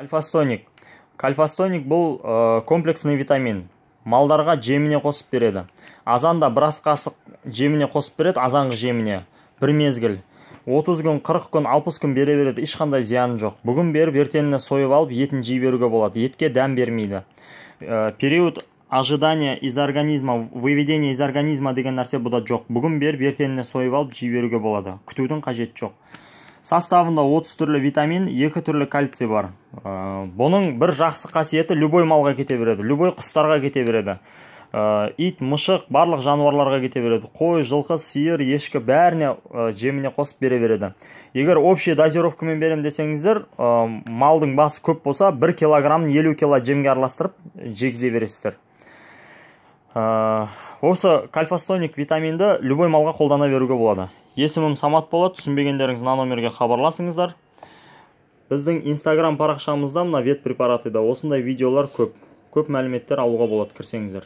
кальфастоник. Кальфастоник бұл ә, комплексный витамин. Малдарға жеміне қосып береді. Азанда бір ас қасық жеміне қосып береді азанғы жеміне. Бір мезгіл. 30 күн 40 күн 60 күн бере береді ешқандай зияны жоқ. Бүгін беріп ертеңіне сойып алып етін жей беруге болады. Етке дәм бермейді. Ә, период ожидания из организма выведение из организма деген нәрсе бұда жоқ. Бүгін беріп ертеңіне сойып алып жей беруге болады. Күтудің қажеті жоқ. Составында 30 түрлі витамин екі түрлі кальций бар. Ә, бұның бір жақсы қасиеті любой малға кете береді любой құстарға кете береді. Ә, ит мышық барлық жануарларға кете береді. Қой жылқы сиыр ешкі бәріне ә, жеміне қосып бере береді. Егер общий дозировкамен берем десеңіздер ә, малдың басы көп болса бір килограмм елу кило жемге араластырып жегізе бересіздер. Ә, осы кальфастоник витаминді любой малға қолдана беруге болады. Есімім самат болады түсінбегендеріңіз мына номерге хабарласыңыздар. Біздің инстаграм парақшамызда мына вет препараты да осындай видеолар көп. Көп мәліметтер алуға болады кірсеңіздер.